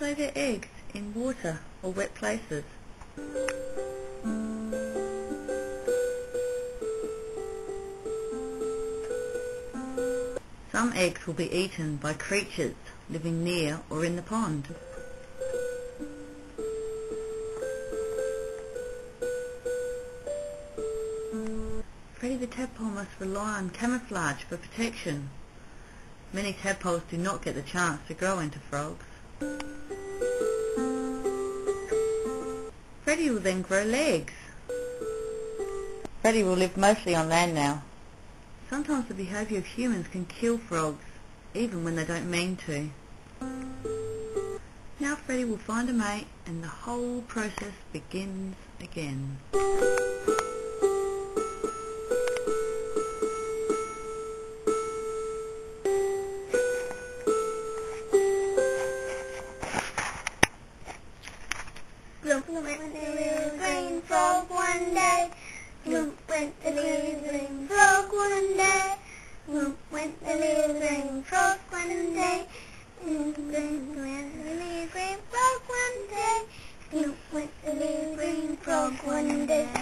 lay their eggs in water or wet places. Some eggs will be eaten by creatures living near or in the pond. Freddy the tadpole must rely on camouflage for protection. Many tadpoles do not get the chance to grow into frogs. Freddy will then grow legs. Freddy will live mostly on land now. Sometimes the behaviour of humans can kill frogs, even when they don't mean to. Now Freddy will find a mate and the whole process begins again. Look, look, we're going